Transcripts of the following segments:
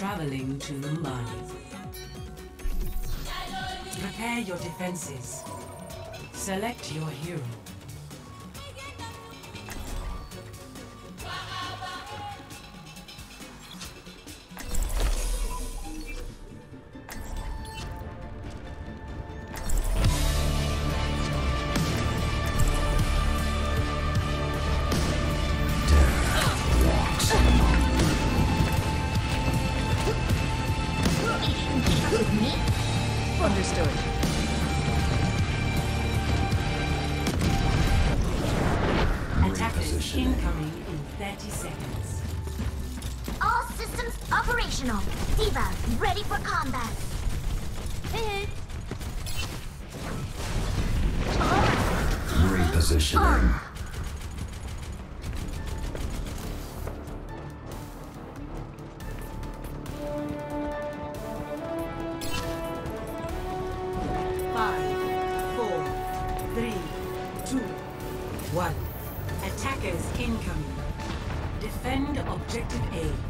Traveling to Mumbai. Prepare your defenses. Select your hero. signal. D.Va, ready for combat. Hit. Repositioning. Oh. Attackers incoming. Defend objective A.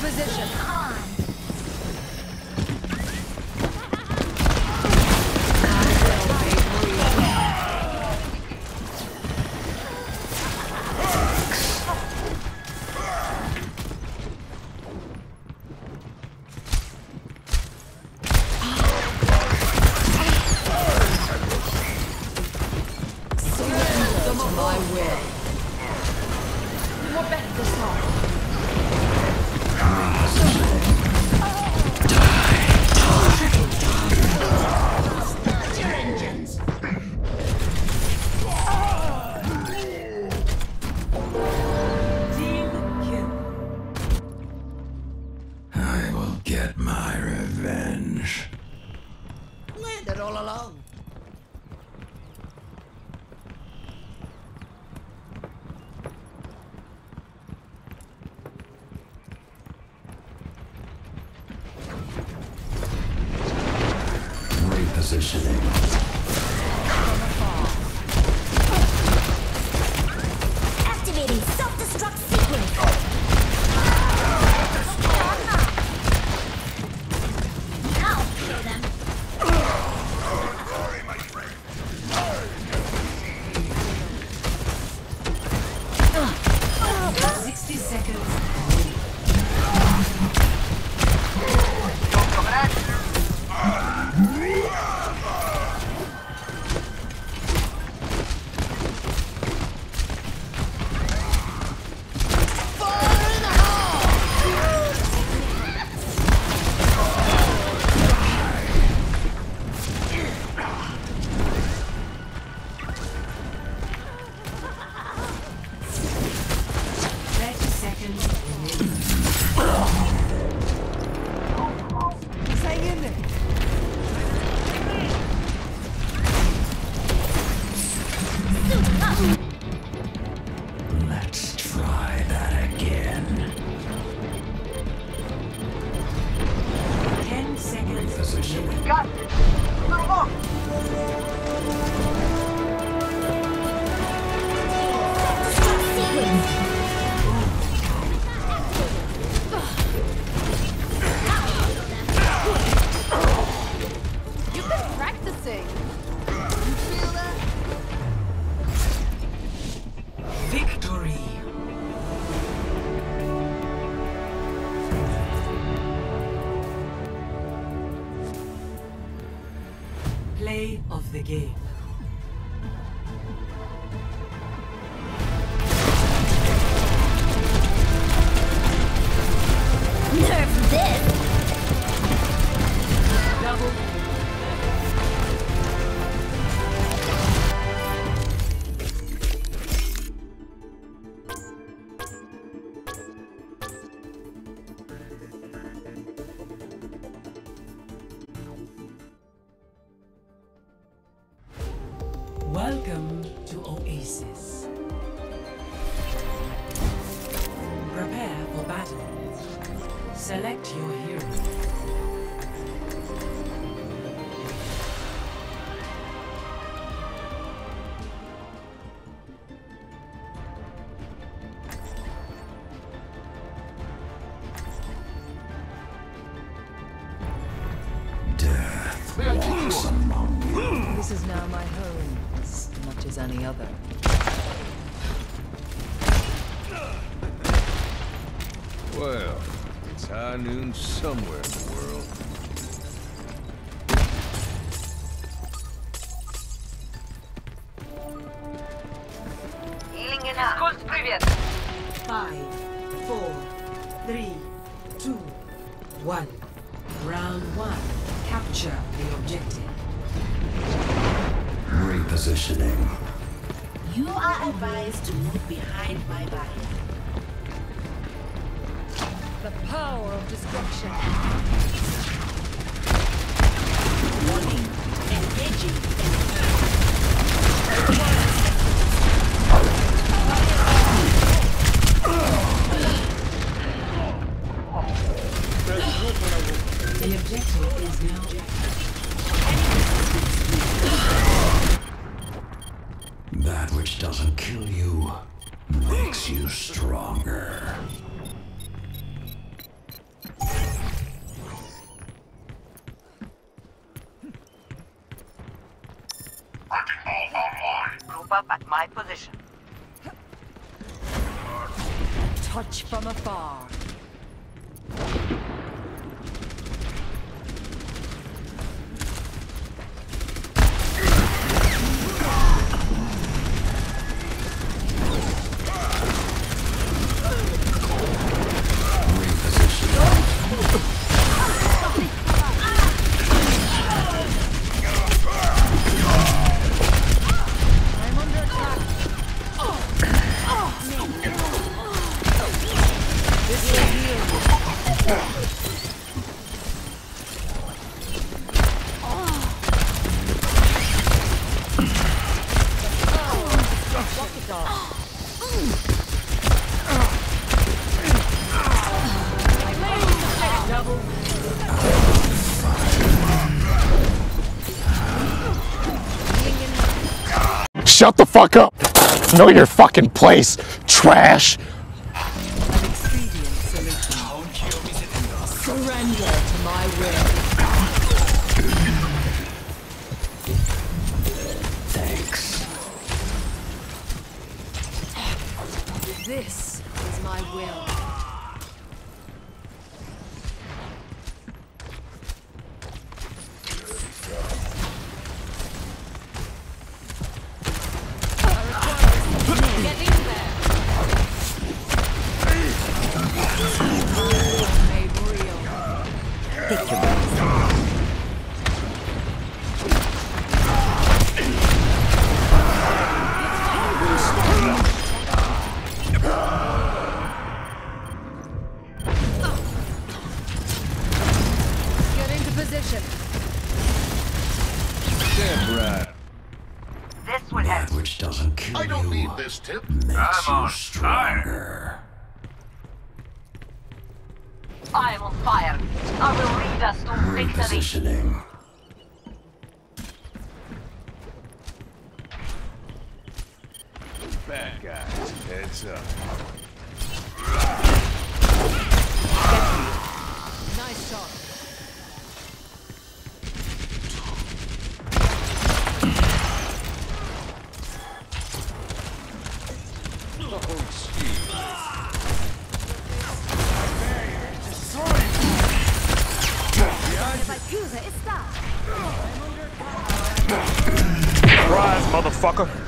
position. Try that again. Ten seconds. Position. Got it. A little Play of the game. Welcome to Oasis. Prepare for battle. Select your hero. Death walks among you. This is now my home, as any other. Well, it's high noon somewhere in the world. Five, four, three, two, one. Repositioning. You are advised to move behind my barrier. The power of destruction. Warning. Engaging. The objective is now That doesn't kill you makes you stronger. Group up at my position. Touch from afar. Shut the fuck up. Know your fucking place, trash. sweathead. That which doesn't kill I don't you need this tip. Makes I'm you stronger. I am on fire. I will lead us to Repositioning. victory. Bad guys, heads up. Motherfucker.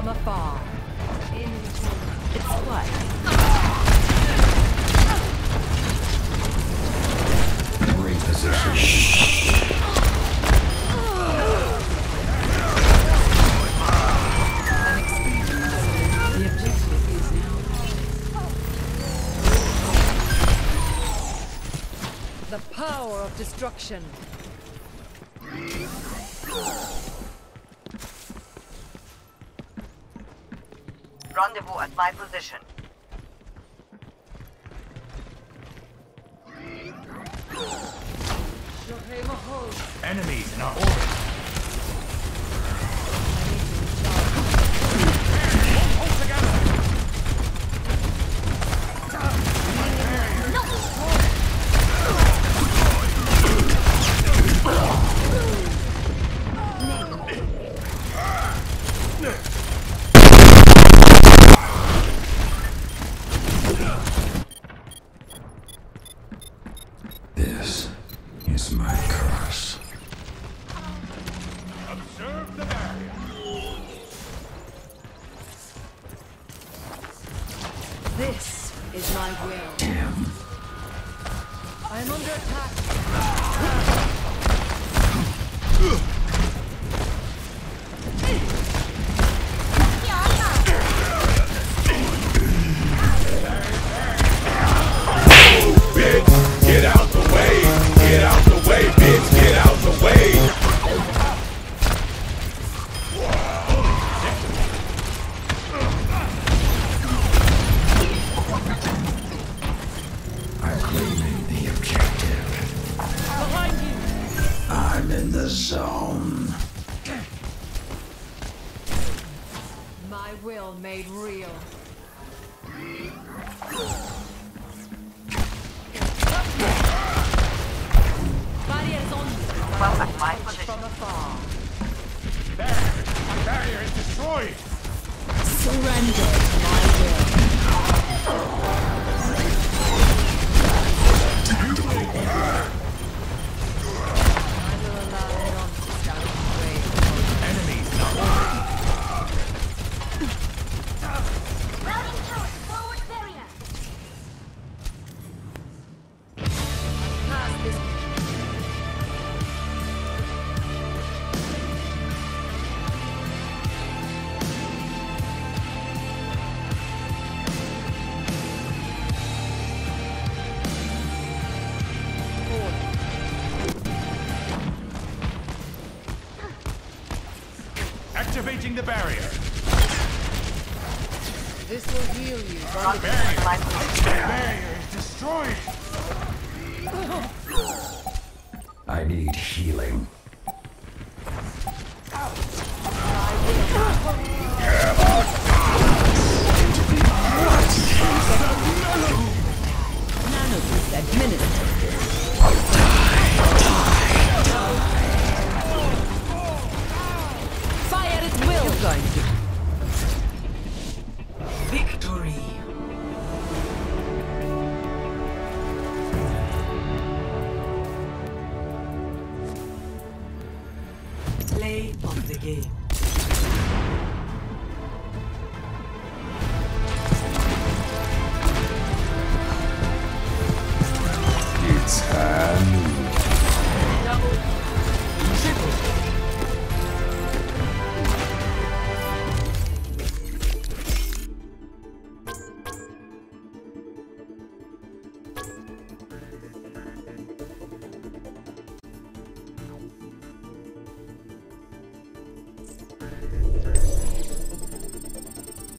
from afar. It's what? Reposition. Objective The power of destruction. Rendezvous at my position. Surrender Breaking the barrier. This will heal you. Barrier is destroyed. I need healing.